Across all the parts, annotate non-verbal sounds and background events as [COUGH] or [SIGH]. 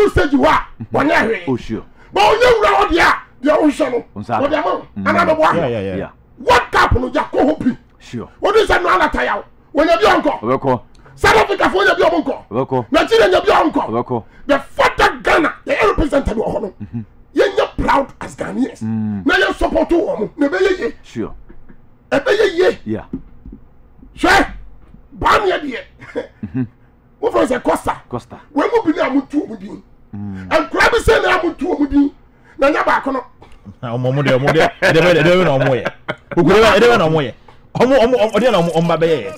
kú stage hɔ mhm. a wɔnyɛ hwee oh, bɔn o nye wura hɔ deɛ a deɛ o nsɛ no o deɛ mo anabɛbɔ wɔd cap no gya kɔ hɔ pii o de sɛ no ala ta yaw wɔnyɛ bi ɔnkɔ south africa fo nyɛ bi ɔnkɔ nigeria nyɛ bi ɔnkɔ the father ghana The european center bi wɔ hɔ no mhm. yɛnyɛ proud as ghanaians mm. na yɛ support wɔn mo na ɛbɛyɛ yie ɛbɛyɛ yie hwɛ baa mi yɛ deɛ wofɔ sɛ costa wɔn mu bi ne a mo tu omo bi nkura bi sɛ na amutu wɔn din na nya baako no. ɔmɔ mu de ɔmɔ de ɛdɛ bɛ ɛdɛ bɛ na ɔmɔ yɛ okuro bɛ ɛdɛ bɛ na ɔmɔ yɛ ɔmɔ ɔmɔ ɔdi na ɔmɔ ɔmɔ bɛyɛ yɛ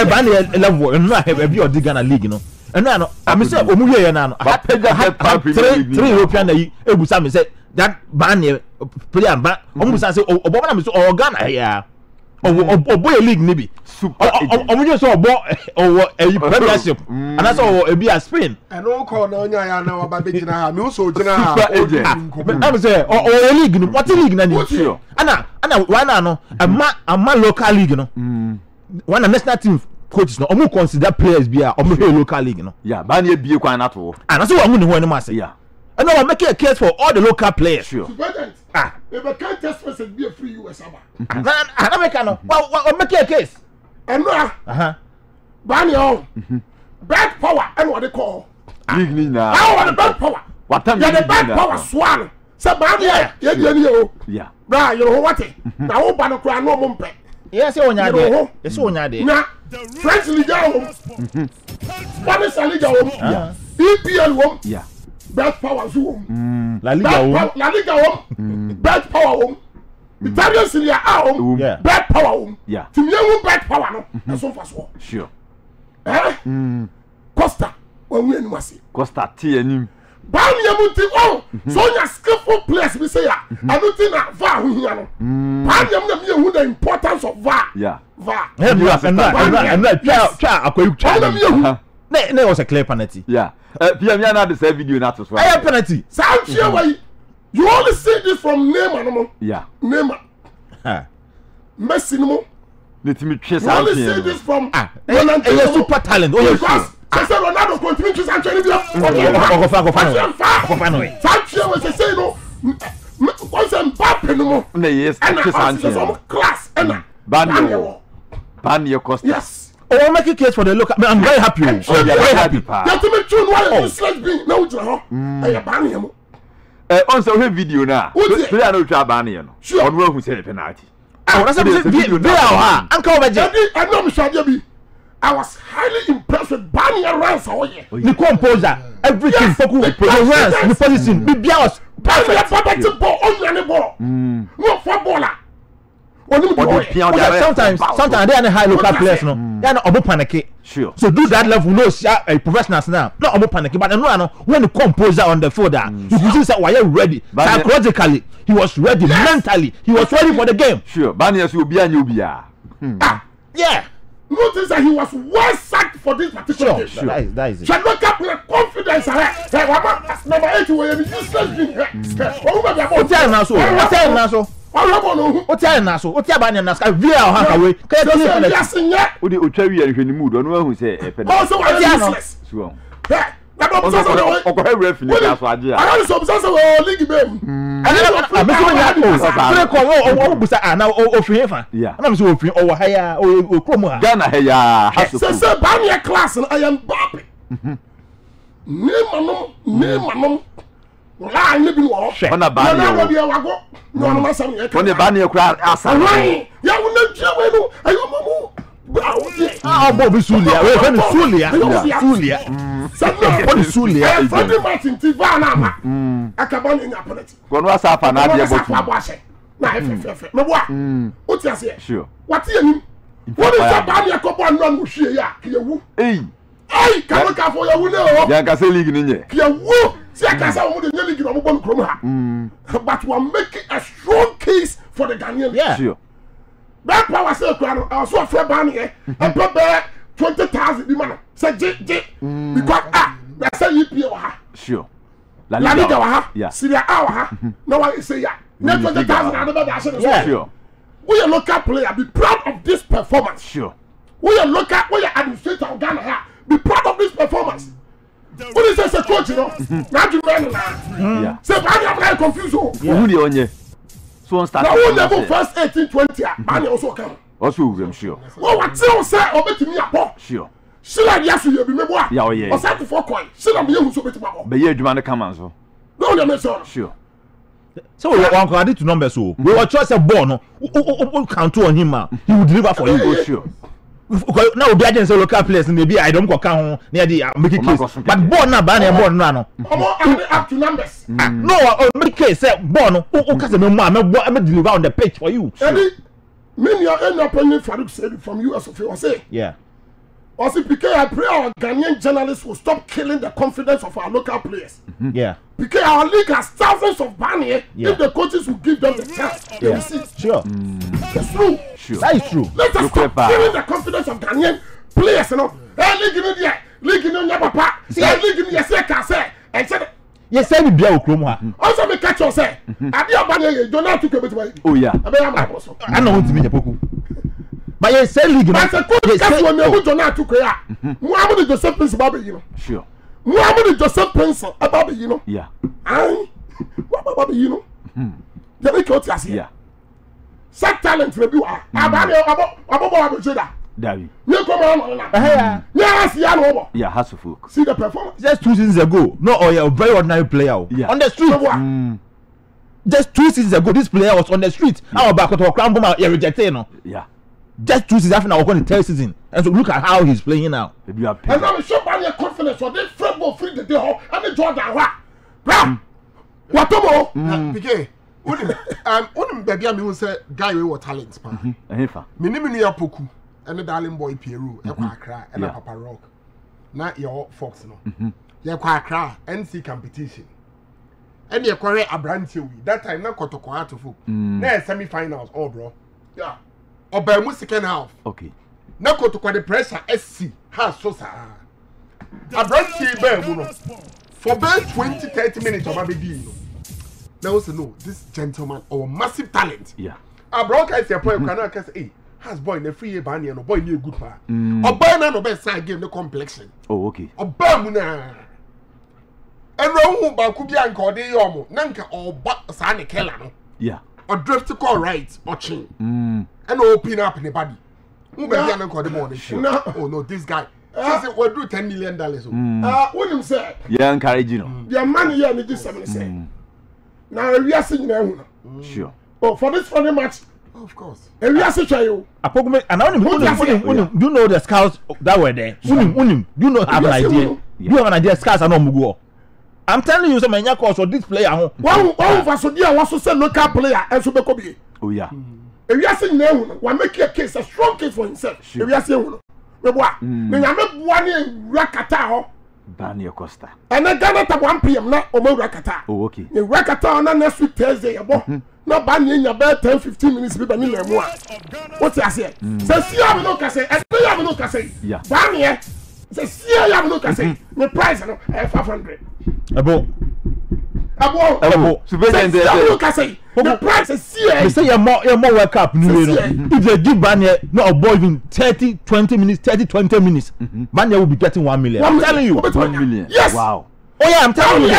ɛba ne yɛ level ɛnu a ɛbi ɔdi ghana league no ɛnu a no ami sɛ ɔmu yɛ yɛ na no ha ha three three european na yi ebusa mi sɛ that ban yɛ player ban ɔmu busa sɛ ɔbɔ bana mi sɛ ɔwɔ ghana yɛ ọbọ yẹ league níbi ọmọ yẹn sọ ọbọ ọwọ ẹyí premiership mm. anasọ ọwọ ẹbi a spain. ẹnu kọ náà ọnyà yà náà ọba bẹ gyina ha mi n sọ gyina ha o di nkùnkùn. ẹ bẹ sẹ ọwọ league ni wọ́n ti league náà nìyí ẹna ẹna wọn náà no ẹma ẹma local league no mm. wọn na national team coaches no ọmọ consider players bi a ọmọ hẹ local league no. yà a ni ebie kwan náà tó. ànásọ wọn mu ni wọn ẹni mu ase. ẹnu wọn make a case for all the local players. ah ebɛka test message bi efiri us aba. na anamika no wa wa o make a case. ɛnura baani ɔ bad power ɛna ɔde kɔ. league ni nyinaa awo ɔde bad power. wata mi league ni nyinaa yɛde bad power soa no sɛ baani yɛ yɛdiɛ ni yɛ o bra yɛrɛ wɔte na o ba no kura n'o mu mpɛ. yɛ sɛ wonya deɛ yɛ sɛ wonya deɛ. na french league wɔm oh. mm-hmm. spanish league wɔm epl wɔm bad power nso wɔm. Oh. Mm. La Liga wɔm. Mm. La Liga wɔm. Bet power wɔm. Italian Serie A wɔm. Mm. bad power wɔm. Mm. Tìmí ah, ewu bad power no. Ɛso nfa so Sure. Eh. Costa wɔn wu enim ase. Costa ti enim. Báwo ni emu ti ɔn mm-hmm. so nya skillful players bi say, ya ɛnu ti na VAR ho hia no. Báwo ni emu na mi ehu the importance of VAR. VAR. Ɛnu ɛnu ɛnu ɛnu ɛtwa akɔyi twa. Báwo ni emu ehu ne ne was a clear penalty. yeah uh, pm yan na the same video not as well. ẹ yẹ penalty. sáà n ṣe wáyé you only see this from neymar no more. yeah neymar messi no mo. ne ti mi you only see this from ah, ronaldo eh, no eh, mo. ẹ super talent. because sese ah. ronaldo continue to sanction ibi ọkọ ọkọ fa ọkọ fa ọkọ fa ọkọ fa nọye. sáà n ṣe say no. yìí no wọ́n sẹ́ mbapẹ no mo. ẹna ọsẹ sọmọ class and. ban yẹ wọ ban your customer. yes wọn oh, making case for the local i'm very happy o so, i'm very happy. yàtúmí tún wà lẹ́yìn slash bin náà ó jìnnà hàn mm. ẹ̀yà bá nìyẹn mu. ẹ ọ n sọ wọ́n fídíò náà tóyà náà ó tún àbá nìyẹn nọ ọdún wọn kùn sẹ́yìn penalty. àwọn ọ̀rọ̀ sábà fídíò náà wà á anka ọba jẹ. ẹni ẹni ọmọ ìṣàjẹ bi i was highly impressed with baniya rance ọwọ yẹ. ni composer everything yes, foku rance ni position bibi i was perfect. baniya bàbá ti bọ̀ ọ̀nyẹ́ni bọ̀ wọ́n fọ́ bọ́ọ̀lù onim the way because sometimes sometimes they are high local players no mm. they are ọbọ panaki sure so do that level no ṣe ẹ uh, professionals na no ọbọ panaki but ẹnu No, when the composer on the field ah you go see say waye ready psychologically he was ready yes. mentally he was ready for the game. sure bani ẹ sọ obi a nye obi a. Hmm. ah yeah. notice that he was well sacked for this particular sure, game. Sure, that is, that is it. Shall not with confidence. Hey, uh, number eight, we are useless. Oh, tell me so. Tell me so ọlọmọ ló hu. o ti àyè nà so o ti àbá àyè nà so vi àwọn hàn kàwé kẹyẹ tí ní ìfẹlẹ. o de o twa wi ẹnhwẹ ni mu dọ ọ ní wọn hun sẹ ẹ fẹ dẹ. ọsọ wà ní useless. ọkọ ẹ wúrẹ fìlẹ ká sọ ajé a. àwọn sọ sọ sọ wọ lígì bẹẹ mu. àmì sọ yà ó fúnẹ kọ ọ ọ ọ busa àná òfin yẹn fan. ẹnna mi sọ òfin ọwọ ha yà ọ kúrò mu ha. ghana ha yà ha sọ fún. sẹsẹ báyìí class ni ayé ń bá a bẹ. ní ìmọ̀ nù ní ìmọ̀ nù wàhálà ne bi wɔ hɔ ɔna ba ne yɛ wɔ deɛ wakɔ ne ma sam yɛ kɛ ɔne ba ne yɛ asa ɔhɔn yawu na ntua wɛ no ɛyɛ ɔmo mu aw bɔ o bi suuliya o ye fɛn nin suuliya suuliya sanni o ni suuliya ɛ fɛn min ti fa n'a ma a ka bɔ nin ɲa pɛrɛti kɔni wa s'a fa n'a diɲɛ bɔ tun wa s'a fa bɔ wọ́n ní sọ bá mi bọ́ ọ̀nà ọ̀hún ṣe yà kì í yẹ wú. ayi kàwé yankase league ni yẹ. kì See, I can say I'm the nearly given one crumb. But we're making a strong case for the Ghanaian. Yeah. Sure. That power say crowd. I was so afraid banning it. I put back twenty thousand the man. Say J J mm. because ah, I say EPA wah. Sure. La Liga wah. Yeah. Syria ah mm-hmm. wah. No one say yeah. Mm-hmm. Now twenty thousand I never dash it. Yeah. Sure. We a local player. Be proud of this performance. Sure. We a local. We a administrator of Ghana here. Be proud of this performance. Mm wọ́n sẹ́ sẹ́ church nọ n'adu mẹ́rin na sẹ́ báyìí abúlé yẹ confuse o. òhun ni ọ̀nyẹ so wọ́n start. na wọ́n level first eighteen twenty a báyìí ọ̀sọ̀ kàn. ọ̀sọ̀ òwúrẹ̀ mu sure. wọ́n wà tí o sẹ́ ọbẹ̀ tì mí àbọ̀. sure. sílẹ̀ ni aṣọ yẹ bi mi bọ́ a. yà ọ yẹ. ọ̀sẹ̀ àti fọ́ kọ́ ẹ̀ sílẹ̀ mi yẹ hu so bẹ̀ ti ma bọ̀. bẹ̀ yẹ edwuma ni kama nso. n'o yẹ mi sọrọ. sure sɛ wɔyɛ wankɔ adi tu numbers o wɔkyerɛ sɛ bɔɔl no o o o kanto ɔhim a ah? he will deliver for oh, you na obi agye nsɛ local players na ebi idɔm kɔka ho na yɛde uh, make case but bɔɔl na baa na yɛ bɔɔl no ano. ɔmɔ mm-hmm. up to numbers. Mm. Ah, no o uh, uh, make case sɛ bɔɔl no o kasa mi mu a mɛ bɔ mɛ deliver on the pitch for you. ɛdi mi ni ɛna e pɛni farouk seyid from us of ɔsɛ. Yeah. ɔsɛ pk i pray our ghanaian journalists will stop killing the confidence of our local players. Mm -hmm. yeah. pk our league has thousands of banners yeah. if the coaches will give them the chance. Yeah. yeah. sure. Mm true. Sure. That is true. Let us stop giving the confidence of Ghanaian players, you know. Hey, eh, league in there, league no never papa. See, eh, league no yes, can say, and said. Yes, I will be out from one. Also, me catch yourself. I be a banner, do not take a bit away. Oh, yeah. I be a man. I know what you mean, Poku. But yes, say league. But the coach catch one, you do not take a. Muhammad is Joseph Prince Bobby, you know. Sure. Muhammad is Joseph Prince Bobby, you know. Yeah. Aye. What Bobby, you know? Mm-hmm. Let me catch you. Yeah sɛ talent na bi wa abaa mi ɔbɔ ɔbɔbɔ wa bɛ se da. Dabi. Nye ko ma ɔmɔ na. Ɛhɛ ya. Nye asi ya na ɔbɔ. Ya hustle folk. See the performance. Just two seasons ago, no, oh yeah, a very ordinary player. Oh. Yeah. On the street. Mm. Just two seasons ago, this player was on the street. Awo baako to ɔkura mbom a yɛ rejected no. Yeah. Just two seasons after na ɔkɔ ne third season, and so look at how he's playing now. Ebi a pay. Ɛna mi sọ ba ni yɛ confidence ɔde fred ball free dede hɔ ɛni jordan wa. Bra. Mm. Wa tó bọ̀. Mm. Pikin wonim um, wonim baabi a mehu sɛ guy wei wɔ talent paa mene me nua poku ɛne darling boy piero ɛkɔ akra ɛna papa rock na your fox no mm-hmm. yɛkɔ akra nc competition ɛne yɛkɔhwɛ aberanteɛ we. that time na koto kwa kɔtɔkɔ fu. Mm. na semi finals oh bro. Yeah. ɔbaa mu second half Okay. na koto kwa the pressure SC ha so saa aberanteɛ baa mu no for bɛɛ twenty thirty minutes of bɛdii no now say no this gentleman or massive talent yeah abro kai say point mm-hmm. kana kai say eh has boy na free year ban e no boy ni e good pa mm. oboy na no be side game no complexion oh okay oboy mu na ẹnura ohun baako bi a nka ọdẹ yẹ ọmọ na nka ọba saa ne kẹla no ọdrift kọ right ọkye mm. ẹna open up ne body n bẹ bi a na nka ọdẹ bọ ọdẹ ṣe oh no this guy ah. sisi wadu ten million dollars o. wọnum sẹ. yẹ encourage no. yẹ mma ni yẹ ni di sẹmi sẹ na ewiase nyinaa ehu now. sure. oh for this funny match. of course. ewiase twɛ yi o. apogome ana onim unim unim unim do you know the scouts that were there unim unim do you know have an idea do you have an idea scouts are not hɔ i'm telling you sɛ mɛ nya kɔɔso this player Why? wɔn wɔn nfasodi a wɔn so sɛ local player and be ɛnso Oh yeah. bie. oya. Mm-hmm. ewiase nyinaa now. We are making a case a strong case for himself We are seeing na mɛ bua. mɛ nyame bua ne ewia kata hɔ. Bani Acosta. And then Ghana at 1 p.m. na Omo Rakata. Oh, okay. The Rakata on next week Thursday, yabo. Mm-hmm. Na Bani in your bed ten fifteen minutes be Bani Lemua. What you mm. say? Say see am no kase. E say am no kase. Yeah. Bani eh. Say see am no kase. Me mm-hmm. price no 500. Ebo ɛbɔ ɛbɔ sɛ if they give baniɛ na ɔbɔ even thirty twenty minutes thirty twenty minutes mm-hmm. baniɛ will be getting one million. one million one million yes wow. oh yeah i'm telling you.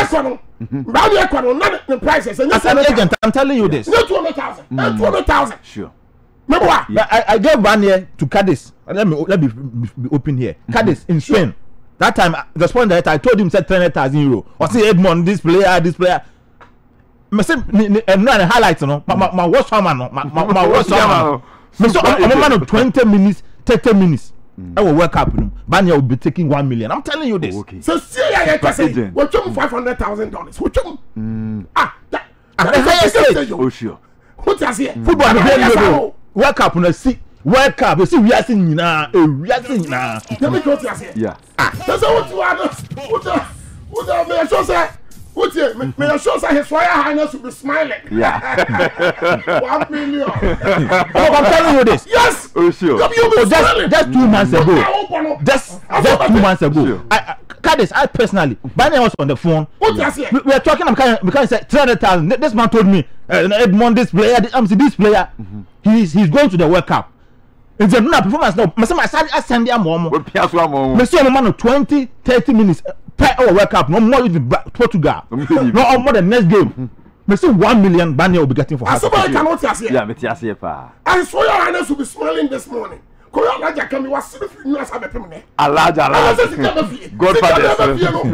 Rally Ecuador, mm-hmm. not the prices. As an agent, I'm telling you this. No, 200,000. Mm. 200,000. Sure. Remember what? Yeah. I, I gave one to Cadiz. Let me, let me be, open here. Cadiz in Spain. Sure that time the sporting director i told him say three hundred thousand euro or say edmond this player this player me say ẹnu eh, àná highlight no ma ma ma watch am ano ma ma ma watch am ano me say ọmọ oh, ma no twenty minutes thirty minutes ẹ mm. wọ world cup nu bani will be taking one million i'm telling you this. Oh, so see ya yẹ kẹsẹ wọ́n tún five hundred thousand dollars wọ́n tún mm. ah, ah that that is the highest stage o o ti a se yẹ football ni bẹ́ẹ̀ ni o world cup na see world cup esi wiase nyinaa ewiase nyinaa. yabi kí o ti ase. sẹsẹ wotu wa no wotu wotu mi yẹ sọsẹ wotu yẹ mi yẹ sọsẹ his royal highness will be smiling. [LAUGHS] one million. oh i'm telling you this. yes. o oh, sure. yabi you be oh, smiling. just two months ago just just two months ago. I, I personally, Bani was on the phone. What yeah. we, we are talking about because say three hundred thousand. This man told me, uh, Edmond, this player, this, um, this player, mm -hmm. he's he's going to the World Cup nti ɛdun na performance na mɛ sɛ maa sáré asɛnde ama wɔn mo mɛ sɛ wɔn ma no twenty thirty minutes eh, pɛ ɛwɔ world cup na wɔn mɔ ɛdi ba portugal na wɔn mɔ the next game mɛ one million bani will be getting for. asopɔ ɛka n'o ti aseɛ. ya mi ti aseɛ paa. and so your highness will be smiling this morning kò yọ alaja kẹmi wa sinifu nínú asa bẹ pẹmu dẹ. alaja alaja godfather sinifu.